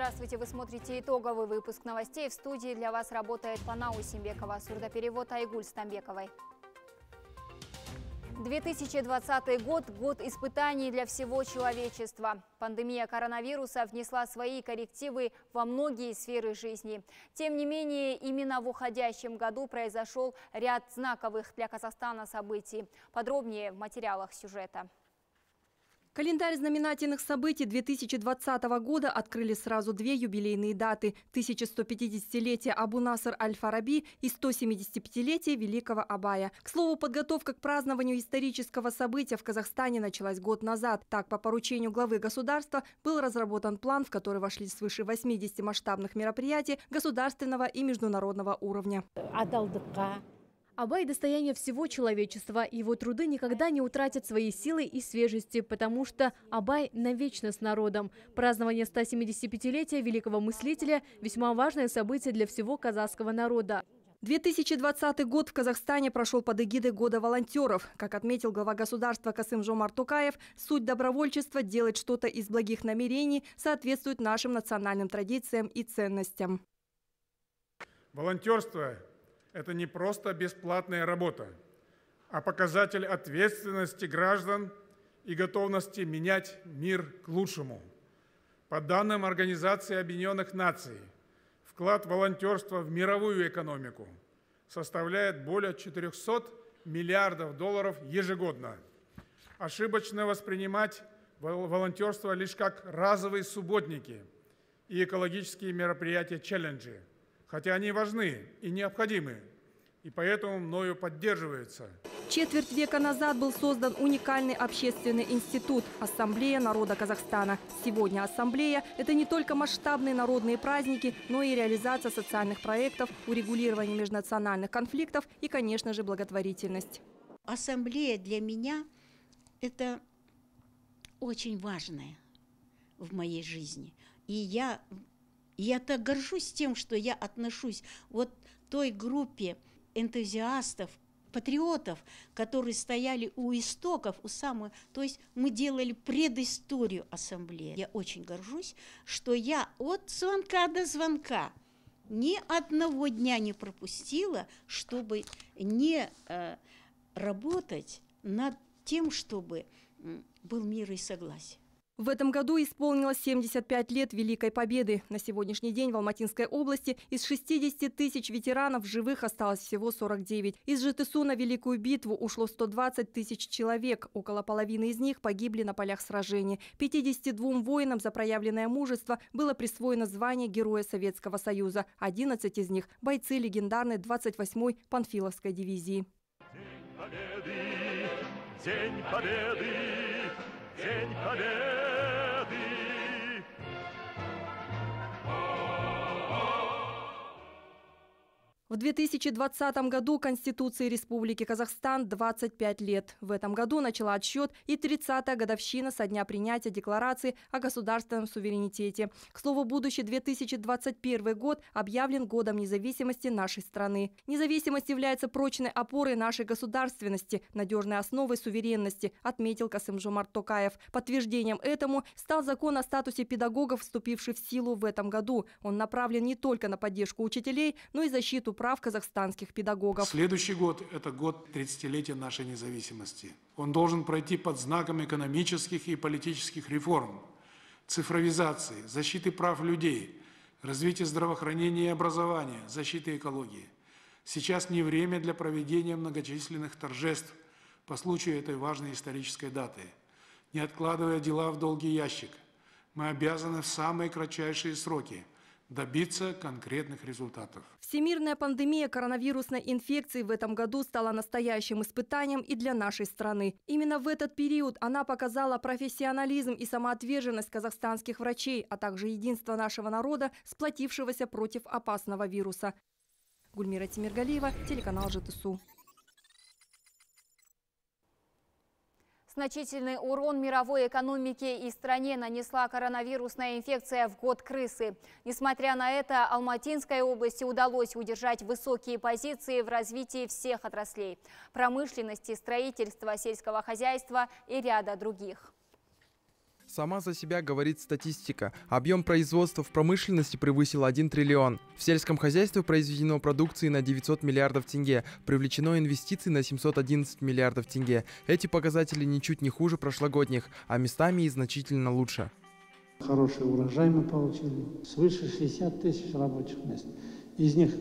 Здравствуйте, вы смотрите итоговый выпуск новостей. В студии для вас работает Пана Усимбекова, сурдоперевод Айгуль Стамбековой. 2020 год – год испытаний для всего человечества. Пандемия коронавируса внесла свои коррективы во многие сферы жизни. Тем не менее, именно в уходящем году произошел ряд знаковых для Казахстана событий. Подробнее в материалах сюжета. Календарь знаменательных событий 2020 года открыли сразу две юбилейные даты – 1150-летие Абу Наср Аль-Фараби и 175-летие Великого Абая. К слову, подготовка к празднованию исторического события в Казахстане началась год назад. Так, по поручению главы государства был разработан план, в который вошли свыше 80 масштабных мероприятий государственного и международного уровня. Абай – достояние всего человечества. Его труды никогда не утратят своей силы и свежести, потому что Абай навечно с народом. Празднование 175-летия великого мыслителя – весьма важное событие для всего казахского народа. 2020 год в Казахстане прошел под эгидой Года волонтеров. Как отметил глава государства Касым Жомар Тукаев, суть добровольчества – делать что-то из благих намерений соответствует нашим национальным традициям и ценностям. Волонтерство это не просто бесплатная работа, а показатель ответственности граждан и готовности менять мир к лучшему. По данным Организации Объединенных Наций, вклад волонтерства в мировую экономику составляет более 400 миллиардов долларов ежегодно. Ошибочно воспринимать волонтерство лишь как разовые субботники и экологические мероприятия-челленджи – хотя они важны и необходимы, и поэтому мною поддерживаются. Четверть века назад был создан уникальный общественный институт – Ассамблея народа Казахстана. Сегодня Ассамблея – это не только масштабные народные праздники, но и реализация социальных проектов, урегулирование межнациональных конфликтов и, конечно же, благотворительность. Ассамблея для меня – это очень важное в моей жизни. И я я так горжусь тем, что я отношусь вот той группе энтузиастов, патриотов, которые стояли у истоков, у самого, то есть мы делали предысторию ассамблеи. Я очень горжусь, что я от звонка до звонка ни одного дня не пропустила, чтобы не э, работать над тем, чтобы был мир и согласие. В этом году исполнилось 75 лет Великой Победы. На сегодняшний день в Алматинской области из 60 тысяч ветеранов живых осталось всего 49. Из ЖТСУ на Великую битву ушло 120 тысяч человек. Около половины из них погибли на полях сражений. 52 воинам за проявленное мужество было присвоено звание Героя Советского Союза. 11 из них – бойцы легендарной 28-й Панфиловской дивизии. День Победы! День Победы! День Победы! В 2020 году Конституции Республики Казахстан 25 лет. В этом году начала отсчет и 30-я годовщина со дня принятия Декларации о государственном суверенитете. К слову, будущий 2021 год объявлен годом независимости нашей страны. Независимость является прочной опорой нашей государственности, надежной основой суверенности, отметил Касымжумар Токаев. Подтверждением этому стал закон о статусе педагогов, вступивший в силу в этом году. Он направлен не только на поддержку учителей, но и защиту прав казахстанских педагогов. Следующий год – это год 30-летия нашей независимости. Он должен пройти под знаком экономических и политических реформ, цифровизации, защиты прав людей, развития здравоохранения и образования, защиты экологии. Сейчас не время для проведения многочисленных торжеств по случаю этой важной исторической даты. Не откладывая дела в долгий ящик, мы обязаны в самые кратчайшие сроки – добиться конкретных результатов. Всемирная пандемия коронавирусной инфекции в этом году стала настоящим испытанием и для нашей страны. Именно в этот период она показала профессионализм и самоотверженность казахстанских врачей, а также единство нашего народа, сплотившегося против опасного вируса. Гульмира Тимиргалиева, телеканал ЖТСУ. Значительный урон мировой экономике и стране нанесла коронавирусная инфекция в год крысы. Несмотря на это, Алматинской области удалось удержать высокие позиции в развитии всех отраслей – промышленности, строительства, сельского хозяйства и ряда других. Сама за себя говорит статистика. Объем производства в промышленности превысил 1 триллион. В сельском хозяйстве произведено продукции на 900 миллиардов тенге, привлечено инвестиций на 711 миллиардов тенге. Эти показатели ничуть не хуже прошлогодних, а местами и значительно лучше. Хороший урожай мы получили, свыше 60 тысяч рабочих мест. Из них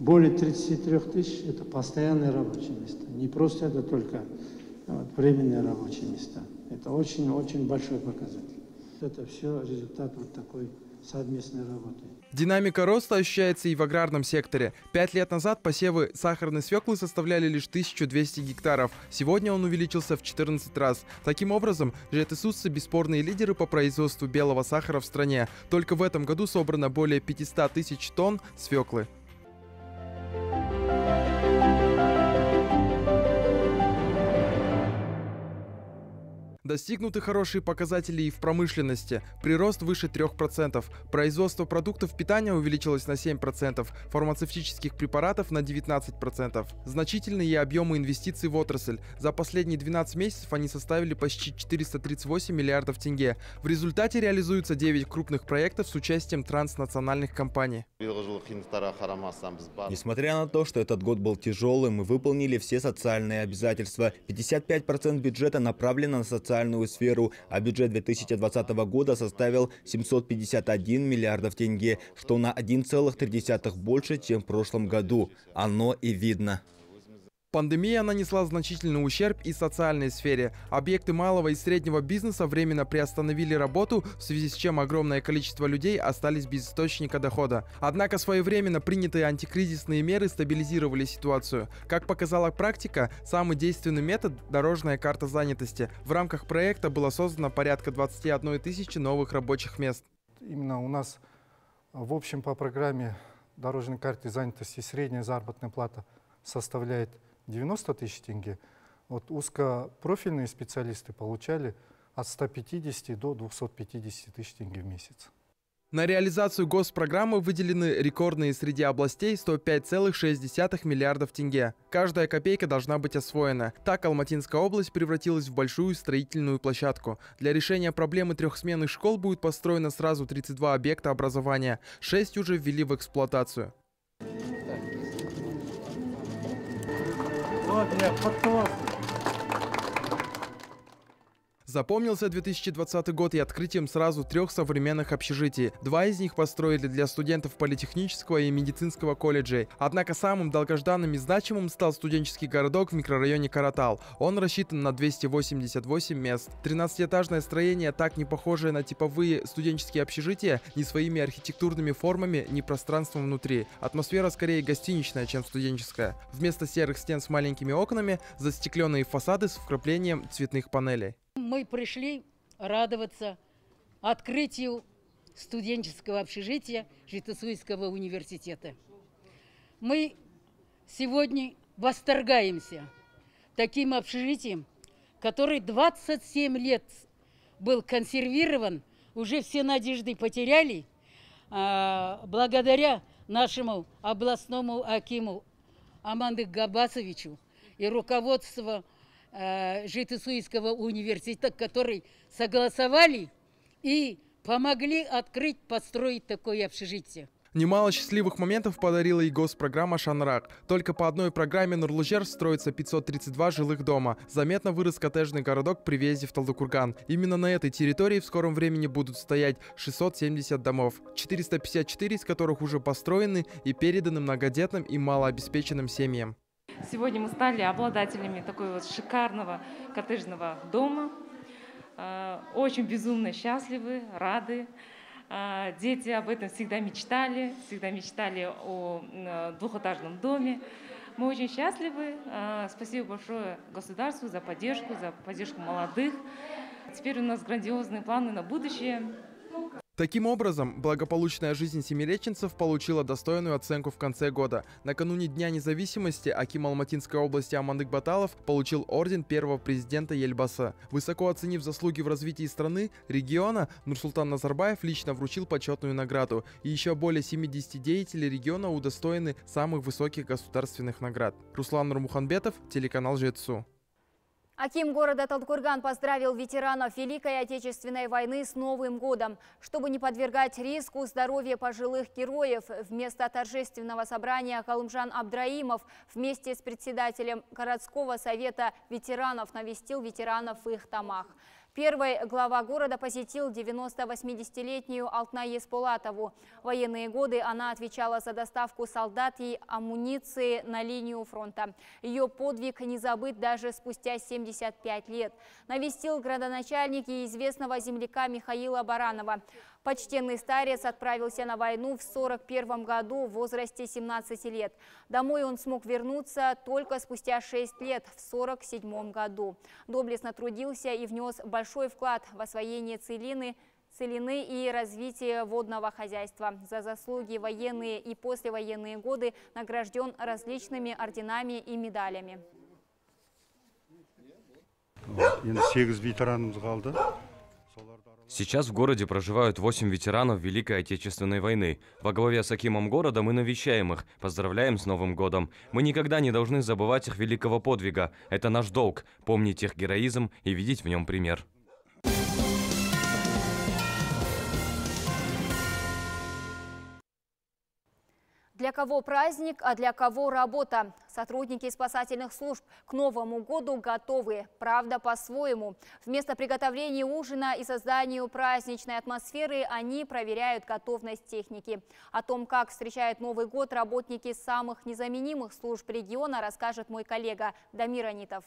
более 33 тысяч – это постоянные рабочие места. Не просто это только временные рабочие места. Это очень-очень большой показатель. Это все результат вот такой совместной работы. Динамика роста ощущается и в аграрном секторе. Пять лет назад посевы сахарной свеклы составляли лишь 1200 гектаров. Сегодня он увеличился в 14 раз. Таким образом, жетысусцы – бесспорные лидеры по производству белого сахара в стране. Только в этом году собрано более 500 тысяч тонн свеклы. Достигнуты хорошие показатели и в промышленности. Прирост выше 3%. Производство продуктов питания увеличилось на 7%, фармацевтических препаратов на 19%. Значительные объемы инвестиций в отрасль. За последние 12 месяцев они составили почти 438 миллиардов тенге. В результате реализуются 9 крупных проектов с участием транснациональных компаний. Несмотря на то, что этот год был тяжелым, мы выполнили все социальные обязательства. 55% бюджета направлено на социальные социальную сферу, а бюджет 2020 года составил 751 миллиардов тенге, что на 1,3 больше, чем в прошлом году. Оно и видно. Пандемия нанесла значительный ущерб и социальной сфере. Объекты малого и среднего бизнеса временно приостановили работу, в связи с чем огромное количество людей остались без источника дохода. Однако своевременно принятые антикризисные меры стабилизировали ситуацию. Как показала практика, самый действенный метод – дорожная карта занятости. В рамках проекта было создано порядка 21 тысячи новых рабочих мест. Именно у нас в общем по программе дорожной карты занятости средняя заработная плата составляет 90 тысяч тенге, вот узкопрофильные специалисты получали от 150 до 250 тысяч тенге в месяц. На реализацию госпрограммы выделены рекордные среди областей 105,6 миллиардов тенге. Каждая копейка должна быть освоена. Так Алматинская область превратилась в большую строительную площадку. Для решения проблемы трехсменных школ будет построено сразу 32 объекта образования. 6 уже ввели в эксплуатацию. 我直接扣走了。Запомнился 2020 год и открытием сразу трех современных общежитий. Два из них построили для студентов политехнического и медицинского колледжей. Однако самым долгожданным и значимым стал студенческий городок в микрорайоне Каратал. Он рассчитан на 288 мест. 13-этажное строение, так не похожее на типовые студенческие общежития, ни своими архитектурными формами, ни пространством внутри. Атмосфера скорее гостиничная, чем студенческая. Вместо серых стен с маленькими окнами, застекленные фасады с вкраплением цветных панелей. Мы пришли радоваться открытию студенческого общежития Житосуйского университета. Мы сегодня восторгаемся таким общежитием, который 27 лет был консервирован, уже все надежды потеряли, а, благодаря нашему областному акиму Аманды Габасовичу и руководству Житесуйского университета, который согласовали и помогли открыть, построить такое общежитие. Немало счастливых моментов подарила и госпрограмма «Шанрак». Только по одной программе Нурлужер строится 532 жилых дома. Заметно вырос коттеджный городок при въезде в Талдыкурган. Именно на этой территории в скором времени будут стоять 670 домов, 454 из которых уже построены и переданы многодетным и малообеспеченным семьям. Сегодня мы стали обладателями такого вот шикарного коттеджного дома. Э, очень безумно счастливы, рады. Э, дети об этом всегда мечтали, всегда мечтали о э, двухэтажном доме. Мы очень счастливы. Спасибо большое государству за поддержку, за поддержку молодых. Теперь у нас грандиозные планы на будущее. Таким образом, благополучная жизнь семиреченцев получила достойную оценку в конце года. Накануне Дня независимости Аким Алматинской области Амандык Баталов получил орден первого президента Ельбаса. Высоко оценив заслуги в развитии страны, региона, Нурсултан Назарбаев лично вручил почетную награду. И еще более 70 деятелей региона удостоены самых высоких государственных наград. Руслан Нурмуханбетов, телеканал Жетсу. Аким города Талдыкурган поздравил ветеранов Великой Отечественной войны с Новым годом. Чтобы не подвергать риску здоровья пожилых героев, вместо торжественного собрания Калымжан Абдраимов вместе с председателем городского совета ветеранов навестил ветеранов в их домах. Первый глава города посетил 90-80-летнюю Алтна Еспулатову. В военные годы она отвечала за доставку солдат и амуниции на линию фронта. Ее подвиг не забыт даже спустя 75 лет. Навестил градоначальник и известного земляка Михаила Баранова. Почтенный старец отправился на войну в 41 году в возрасте 17 лет. Домой он смог вернуться только спустя 6 лет, в 47 году. Доблестно трудился и внес большой вклад в освоение целины, целины и развитие водного хозяйства. За заслуги военные и послевоенные годы награжден различными орденами и медалями. Сейчас в городе проживают 8 ветеранов Великой Отечественной войны. Во главе с Акимом города мы навещаем их, поздравляем с Новым годом. Мы никогда не должны забывать их великого подвига. Это наш долг – помнить их героизм и видеть в нем пример. Для кого праздник, а для кого работа? Сотрудники спасательных служб к Новому году готовы, правда, по-своему. Вместо приготовления ужина и создания праздничной атмосферы они проверяют готовность техники. О том, как встречают Новый год работники самых незаменимых служб региона, расскажет мой коллега Дамир Анитов.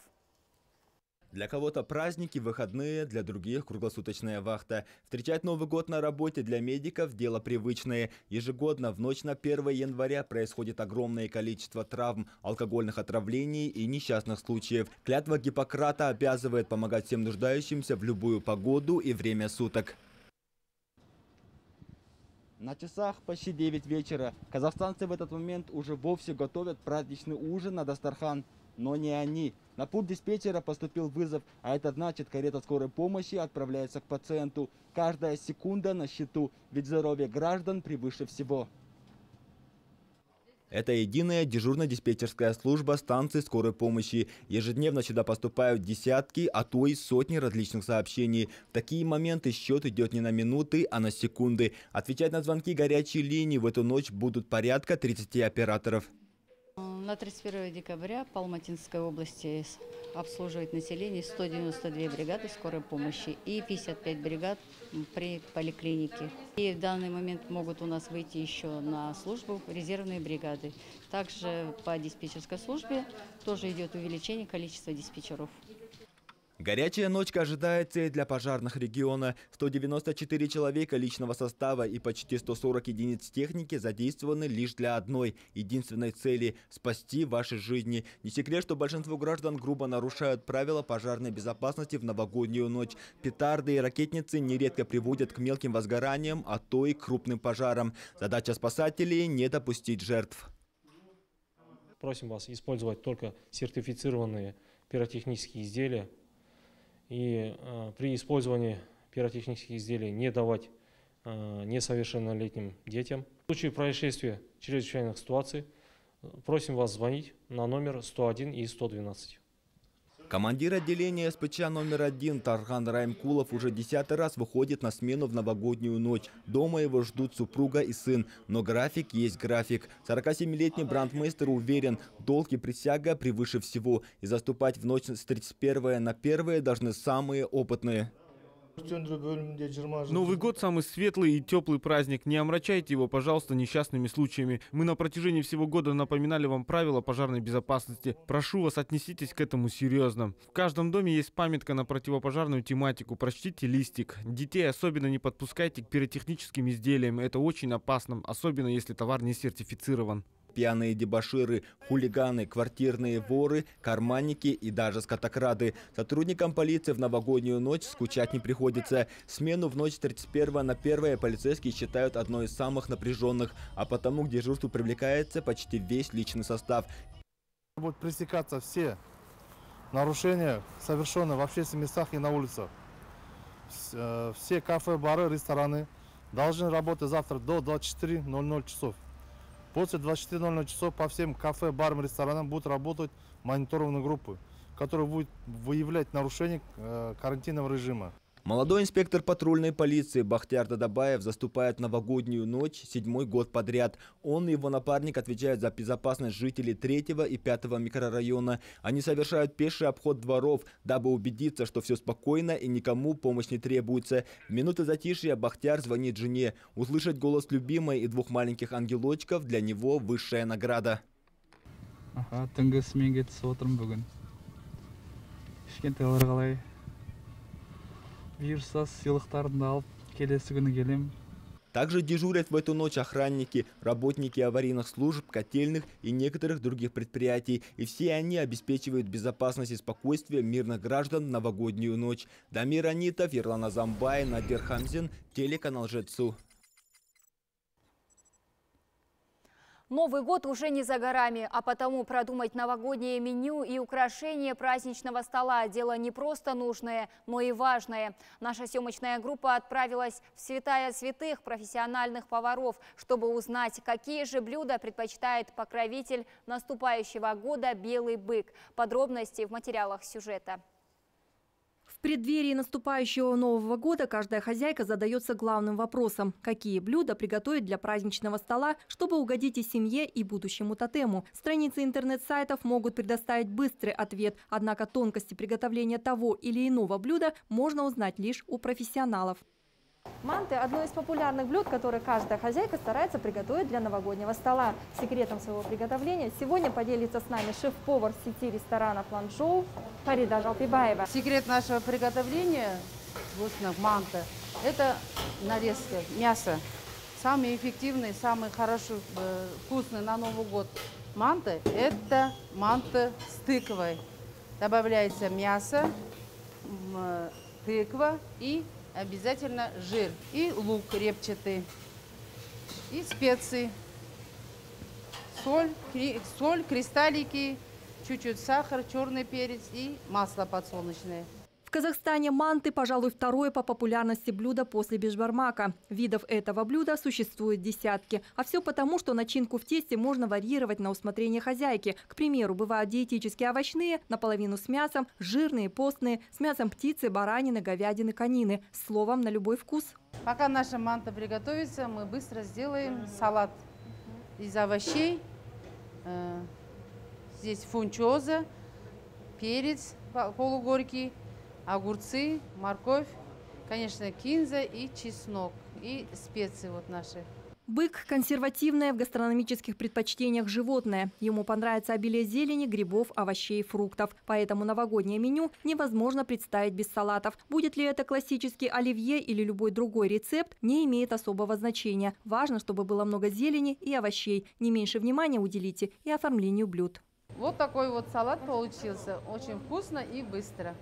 Для кого-то праздники, выходные, для других круглосуточная вахта. Встречать Новый год на работе для медиков – дело привычное. Ежегодно в ночь на 1 января происходит огромное количество травм, алкогольных отравлений и несчастных случаев. Клятва Гиппократа обязывает помогать всем нуждающимся в любую погоду и время суток. На часах почти 9 вечера. Казахстанцы в этот момент уже вовсю готовят праздничный ужин на дастархан. Но не они. На пульт диспетчера поступил вызов, а это значит, карета скорой помощи отправляется к пациенту. Каждая секунда на счету, ведь здоровье граждан превыше всего. Это единая дежурно-диспетчерская служба станции скорой помощи. Ежедневно сюда поступают десятки, а то и сотни различных сообщений. В такие моменты счет идет не на минуты, а на секунды. Отвечать на звонки горячей линии в эту ночь будут порядка 30 операторов. На 31 декабря по Алматинской области обслуживает население 192 бригады скорой помощи и 55 бригад при поликлинике. И в данный момент могут у нас выйти еще на службу резервные бригады. Также по диспетчерской службе тоже идет увеличение количества диспетчеров. Горячая ночка ожидается и для пожарных региона. 194 человека личного состава и почти 140 единиц техники задействованы лишь для одной, единственной цели – спасти ваши жизни. Не секрет, что большинство граждан грубо нарушают правила пожарной безопасности в новогоднюю ночь. Петарды и ракетницы нередко приводят к мелким возгораниям, а то и крупным пожарам. Задача спасателей – не допустить жертв. Просим вас использовать только сертифицированные пиротехнические изделия, и э, при использовании пиротехнических изделий не давать э, несовершеннолетним детям. В случае происшествия чрезвычайных ситуаций просим вас звонить на номер 101 и 112. Командир отделения СПЧ номер один Тархан Раймкулов уже десятый раз выходит на смену в новогоднюю ночь. Дома его ждут супруга и сын. Но график есть график. 47-летний брандмейстер уверен, долг и присяга превыше всего. И заступать в ночь с 31 на 1 должны самые опытные. Новый год самый светлый и теплый праздник. Не омрачайте его, пожалуйста, несчастными случаями. Мы на протяжении всего года напоминали вам правила пожарной безопасности. Прошу вас, отнеситесь к этому серьезно. В каждом доме есть памятка на противопожарную тематику. Прочтите листик. Детей особенно не подпускайте к пиротехническим изделиям. Это очень опасно, особенно если товар не сертифицирован. Пьяные дебоширы, хулиганы, квартирные воры, карманники и даже скотокрады. Сотрудникам полиции в новогоднюю ночь скучать не приходится. Смену в ночь с 31 на 1 полицейские считают одной из самых напряженных, а потому к дежурству привлекается почти весь личный состав. Будут пресекаться все нарушения, совершенные в общественных местах и на улицах. Э, все кафе, бары, рестораны должны работать завтра до 24.00 часов. После 24.00 часов по всем кафе, барам, ресторанам будут работать мониторованные группы, которые будут выявлять нарушения э, карантинного режима. Молодой инспектор патрульной полиции Бахтияр Дадабаев заступает новогоднюю ночь седьмой год подряд. Он и его напарник отвечают за безопасность жителей третьего и пятого микрорайона. Они совершают пеший обход дворов, дабы убедиться, что все спокойно и никому помощь не требуется. В минуты затишья Бахтияр звонит жене. Услышать голос любимой и двух маленьких ангелочков для него высшая награда. Ага, түнгі сменге түсіп отырмын бүгін кішкентайлар қалай бұйырса сыйлықтарымды алып келесі күні келем. Также дежурят в эту ночь охранники, работники аварийных служб, котельных и некоторых других предприятий. И все они обеспечивают безопасность и спокойствие мирных граждан в новогоднюю ночь. Дамир Анитов, Ерлан Азамбай, Надир Хамзин, телеканал ЖЭЦУ. Новый год уже не за горами, а потому продумать новогоднее меню и украшение праздничного стола – дело не просто нужное, но и важное. Наша съемочная группа отправилась в святая святых профессиональных поваров, чтобы узнать, какие же блюда предпочитает покровитель наступающего года «Белый бык». Подробности в материалах сюжета. В преддверии наступающего Нового года каждая хозяйка задается главным вопросом – какие блюда приготовить для праздничного стола, чтобы угодить и семье, и будущему тотему. Страницы интернет-сайтов могут предоставить быстрый ответ, однако тонкости приготовления того или иного блюда можно узнать лишь у профессионалов. Манты – одно из популярных блюд, которые каждая хозяйка старается приготовить для новогоднего стола. Секретом своего приготовления сегодня поделится с нами шеф-повар сети ресторанов Ланчжоу Фарида Жалпибаева. Секрет нашего приготовления вкусных манты – это нарезка мяса. Самый эффективный, самый хороший, э, вкусный на Новый год манты – это манты с тыквой. Добавляется мясо, э, тыква и обязательно жир и лук репчатый, и специи, соль, соль кристаллики, чуть-чуть сахар, черный перец и масло подсолнечное. В Казахстане манты, пожалуй, второе по популярности блюдо после бешбармака. Видов этого блюда существует десятки. А все потому, что начинку в тесте можно варьировать на усмотрение хозяйки. К примеру, бывают диетические овощные, наполовину с мясом, жирные, постные, с мясом птицы, баранины, говядины, конины. Словом, на любой вкус. Пока наша манта приготовится, мы быстро сделаем салат из овощей. Э, здесь фунчоза, перец полугорький, огурцы, морковь, конечно, кинза и чеснок, и специи вот наши. Бык – консервативное в гастрономических предпочтениях животное. Ему понравится обилие зелени, грибов, овощей, фруктов. Поэтому новогоднее меню невозможно представить без салатов. Будет ли это классический оливье или любой другой рецепт, не имеет особого значения. Важно, чтобы было много зелени и овощей. Не меньше внимания уделите и оформлению блюд. Вот такой вот салат получился. Очень вкусно и быстро.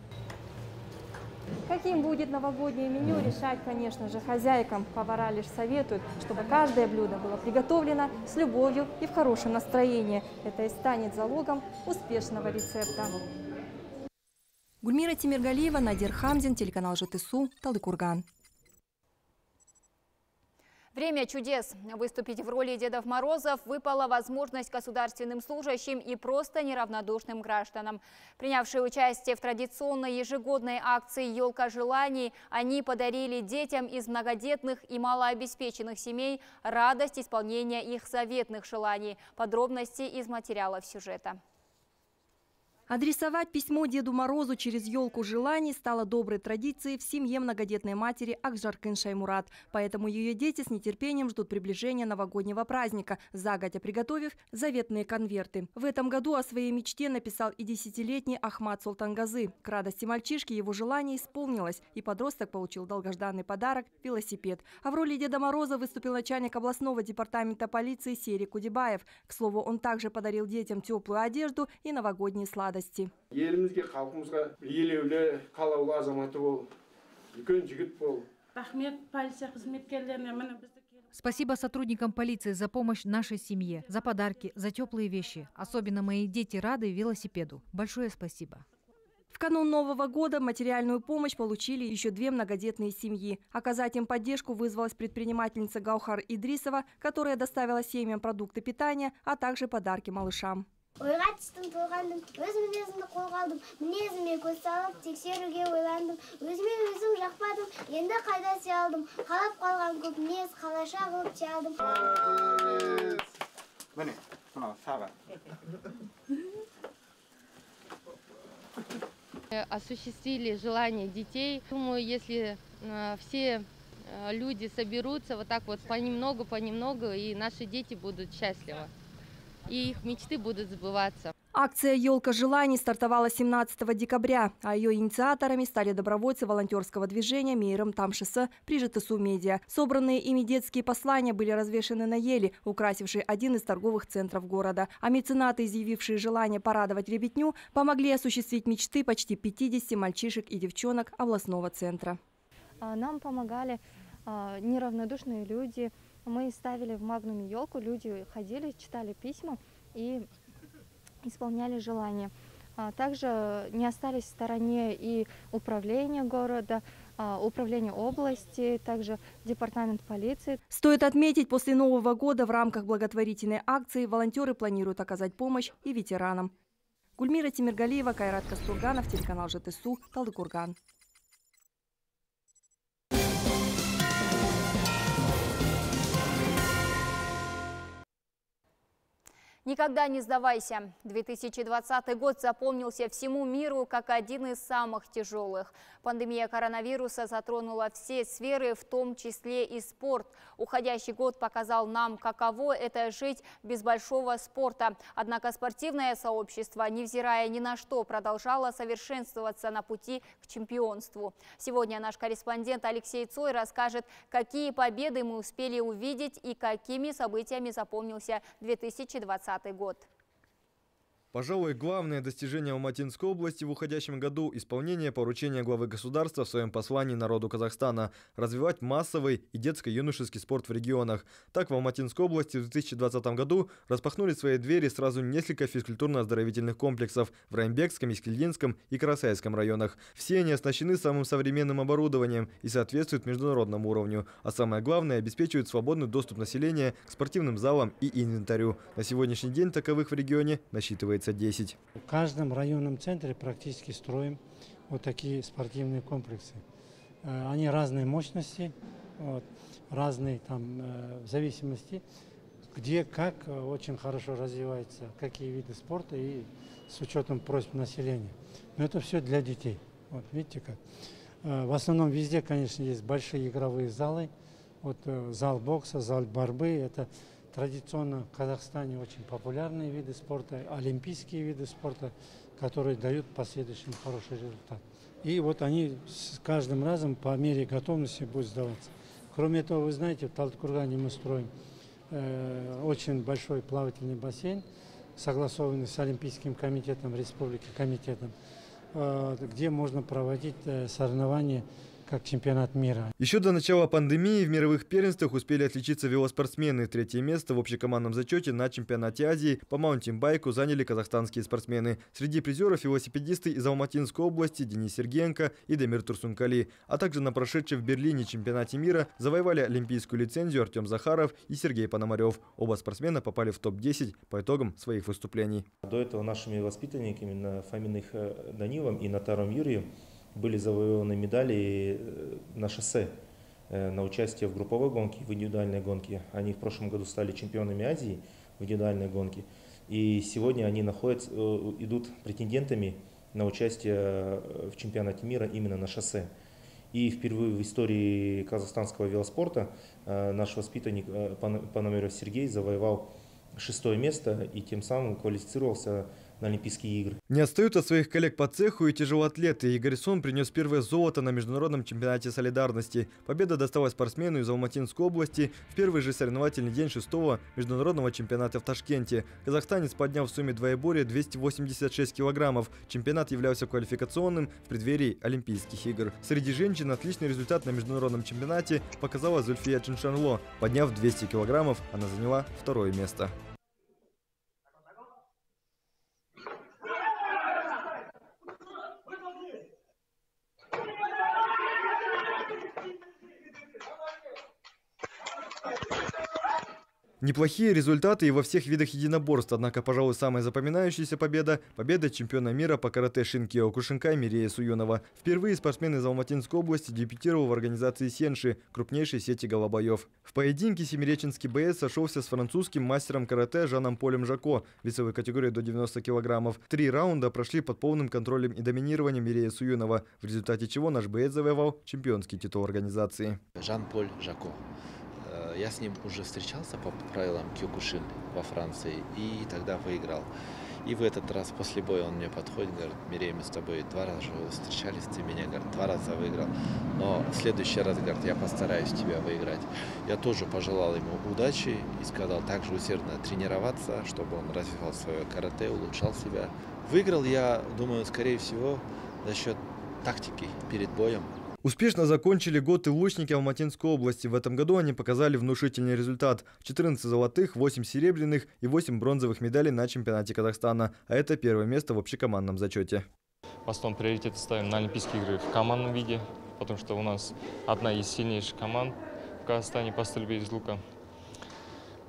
Каким будет новогоднее меню, решать, конечно же, хозяйкам. Повара лишь советуют, чтобы каждое блюдо было приготовлено с любовью и в хорошем настроении. Это и станет залогом успешного рецепта. Гульмира Тимиргалиева, Надир Хамзин, телеканал ЖТСУ, Талыкурган. Время чудес. Выступить в роли Дедов Морозов выпала возможность государственным служащим и просто неравнодушным гражданам. Принявшие участие в традиционной ежегодной акции «Елка желаний», они подарили детям из многодетных и малообеспеченных семей радость исполнения их заветных желаний. Подробности из материалов сюжета. Адресовать письмо Деду Морозу через елку желаний стало доброй традицией в семье многодетной матери Акжаркын Шаймурат. Поэтому ее дети с нетерпением ждут приближения новогоднего праздника, загодя приготовив заветные конверты. В этом году о своей мечте написал и десятилетний Ахмат Султангазы. К радости мальчишки его желание исполнилось, и подросток получил долгожданный подарок – велосипед. А в роли Деда Мороза выступил начальник областного департамента полиции Серик Кудибаев. К слову, он также подарил детям теплую одежду и новогодние сладости радости. елімізге халқымызға елеулі қалаулы азаматы бол үлкен жігіт бол рахмет полиция қызметкерлеріне міне бізді Спасибо сотрудникам полиции за помощь нашей семье, за подарки, за теплые вещи. Особенно мои дети рады велосипеду. Большое спасибо. В канун Нового года материальную помощь получили еще две многодетные семьи. Оказать им поддержку вызвалась предпринимательница Гаухар Идрисова, которая доставила семьям продукты питания, а также подарки малышам. ойға түстім толғандым өз мінезімді қолға алдым мінезіме көз салып тексеруге ойландым өзіме өзім жақпадым енді қайда сия алдым қалап қалған көп мінез қалайша қылып тия алдым міне мынау саған осуществили желание детей. Думаю, если э, все э, люди соберутся вот так вот понемногу, понемногу, и наши дети будут счастливы и их мечты будут сбываться. Акция «Елка желаний» стартовала 17 декабря, а ее инициаторами стали добровольцы волонтерского движения «Мейром Тамшиса» при ЖТСУ «Медиа». Собранные ими детские послания были развешаны на еле, украсившей один из торговых центров города. А меценаты, изъявившие желание порадовать ребятню, помогли осуществить мечты почти 50 мальчишек и девчонок областного центра. А, нам помогали а, неравнодушные люди – мы ставили в Магнуме елку, люди ходили, читали письма и исполняли желания. А, также не остались в стороне и управление города, а, управление области, также департамент полиции. Стоит отметить, после Нового года в рамках благотворительной акции волонтеры планируют оказать помощь и ветеранам. Гульмира Тимиргалиева, Кайрат Кастурганов, телеканал ЖТСУ, Талдыкурган. Никогда не сдавайся. 2020 год запомнился всему миру как один из самых тяжелых. Пандемия коронавируса затронула все сферы, в том числе и спорт. Уходящий год показал нам, каково это жить без большого спорта. Однако спортивное сообщество, невзирая ни на что, продолжало совершенствоваться на пути к чемпионству. Сегодня наш корреспондент Алексей Цой расскажет, какие победы мы успели увидеть и какими событиями запомнился 2020 2020 год. Пожалуй, главное достижение Алматинской области в уходящем году – исполнение поручения главы государства в своем послании народу Казахстана – развивать массовый и детско-юношеский спорт в регионах. Так, в Алматинской области в 2020 году распахнули свои двери сразу несколько физкультурно-оздоровительных комплексов в Раймбекском, Искельдинском и Карасайском районах. Все они оснащены самым современным оборудованием и соответствуют международному уровню. А самое главное – обеспечивают свободный доступ населения к спортивным залам и инвентарю. На сегодняшний день таковых в регионе насчитывается 30. В каждом районном центре практически строим вот такие спортивные комплексы. Э, они разной мощности, вот, разные там, э, в зависимости, где как э, очень хорошо развивается, какие виды спорта и с учетом просьб населения. Но это все для детей. Вот видите как. В основном везде, конечно, есть большие игровые залы. Вот зал бокса, зал борьбы. Это Традиционно в Казахстане очень популярные виды спорта, олимпийские виды спорта, которые дают в последующем хороший результат. И вот они с каждым разом по мере готовности будут сдаваться. Кроме этого, вы знаете, в Талткургане мы строим э, очень большой плавательный бассейн, согласованный с Олимпийским комитетом Республики, комитетом, э, где можно проводить э, соревнования как чемпионат мира. Еще до начала пандемии в мировых первенствах успели отличиться велоспортсмены. Третье место в общекомандном зачете на чемпионате Азии по маунтинбайку заняли казахстанские спортсмены. Среди призеров велосипедисты из Алматинской области Денис Сергеенко и Демир Турсункали. А также на прошедшем в Берлине чемпионате мира завоевали олимпийскую лицензию Артем Захаров и Сергей Пономарев. Оба спортсмена попали в топ-10 по итогам своих выступлений. До этого нашими воспитанниками на Фоминых э, Данилом и Натаром Юрием были завоеваны медали э, на шоссе э, на участие в групповой гонке, в индивидуальной гонке. Они в прошлом году стали чемпионами Азии в индивидуальной гонке. И сегодня они находятся, э, идут претендентами на участие в чемпионате мира именно на шоссе. И впервые в истории казахстанского велоспорта наш воспитанник Пономарев Сергей завоевал шестое место и тем самым квалифицировался на Олимпийские игры. Не отстают от своих коллег по цеху и тяжелоатлеты. Игорь Сон принес первое золото на международном чемпионате солидарности. Победа досталась спортсмену из Алматинской области в первый же соревновательный день шестого международного чемпионата в Ташкенте. Казахстанец поднял в сумме двоеборья 286 килограммов. Чемпионат являлся квалификационным в преддверии Олимпийских игр. Среди женщин отличный результат на международном чемпионате показала Зульфия Чиншанло. Подняв 200 килограммов, она заняла второе место. Неплохие результаты и во всех видах единоборств, однако, пожалуй, самая запоминающаяся победа – победа чемпиона мира по карате Шинкио Кушинкай Мирея Суюнова. Впервые спортсмен из Алматинской области дебютировал в организации Сенши, крупнейшей сети голобоев. В поединке семиреченский боец сошелся с французским мастером карате Жаном Полем Жако, весовой категории до 90 килограммов. Три раунда прошли под полным контролем и доминированием Мирея Суюнова, в результате чего наш боец завоевал чемпионский титул организации. Жан-Поль Жако я с ним уже встречался по правилам Кюкушин во Франции и тогда выиграл. И в этот раз после боя он мне подходит, говорит, Мирей, мы с тобой два раза встречались, ты меня, говорит, два раза выиграл. Но в следующий раз, говорит, я постараюсь тебя выиграть. Я тоже пожелал ему удачи и сказал также усердно тренироваться, чтобы он развивал свое карате, улучшал себя. Выиграл я, думаю, скорее всего, за счет тактики перед боем. Успешно закончили год и лучники Алматинской области. В этом году они показали внушительный результат. 14 золотых, 8 серебряных и 8 бронзовых медалей на чемпионате Казахстана. А это первое место в общекомандном зачете. В основном приоритет ставим на Олимпийские игры в командном виде, потому что у нас одна из сильнейших команд в Казахстане по стрельбе из лука.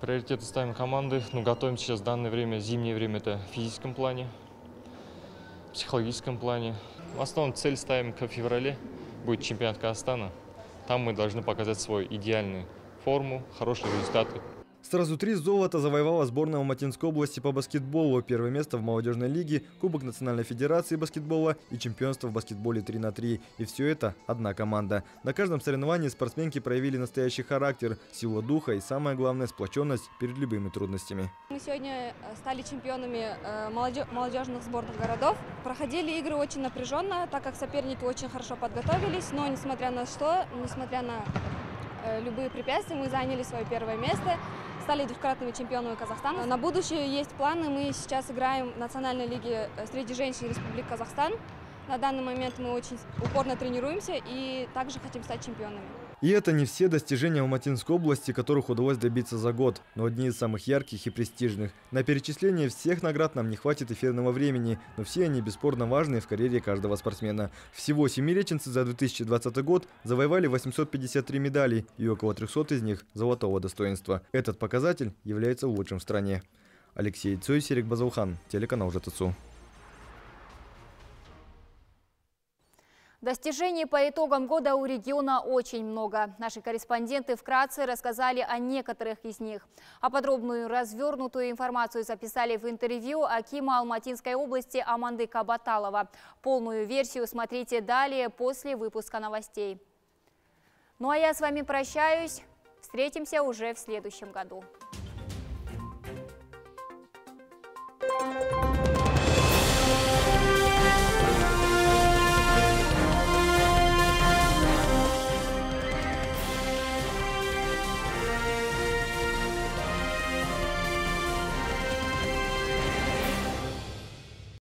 Приоритеты ставим команды. Ну, готовим сейчас данное время, зимнее время, это в физическом плане, психологическом плане. В основном цель ставим к феврале будет чемпионат Казахстана. Там мы должны показать свою идеальную форму, хорошие результаты. Сразу три золота завоевала сборная Алматинской области по баскетболу. Первое место в молодежной лиге, Кубок Национальной Федерации баскетбола и чемпионство в баскетболе 3 на 3. И все это одна команда. На каждом соревновании спортсменки проявили настоящий характер, силу духа и, самое главное, сплоченность перед любыми трудностями. Мы сегодня э, стали чемпионами э, молодежных сборных городов. Проходили игры очень напряженно, так как соперники очень хорошо подготовились. Но, несмотря на что, несмотря на э, любые препятствия, мы заняли свое первое место стали двукратными чемпионами Казахстана. На будущее есть планы. Мы сейчас играем в Национальной лиге э, среди женщин Республики Казахстан. На данный момент мы очень упорно тренируемся и также хотим стать чемпионами. И это не все достижения Алматинской области, которых удалось добиться за год, но одни из самых ярких и престижных. На перечисление всех наград нам не хватит эфирного времени, но все они бесспорно важны в карьере каждого спортсмена. Всего семиреченцы за 2020 год завоевали 853 медали и около 300 из них золотого достоинства. Этот показатель является лучшим в стране. Алексей Цой, Серик Базалхан, телеканал ЖТЦУ. Достижений по итогам года у региона очень много. Наши корреспонденты вкратце рассказали о некоторых из них. А подробную развернутую информацию записали в интервью Акима Алматинской области Аманды Кабаталова. Полную версию смотрите далее после выпуска новостей. Ну а я с вами прощаюсь. Встретимся уже в следующем году. Thank you.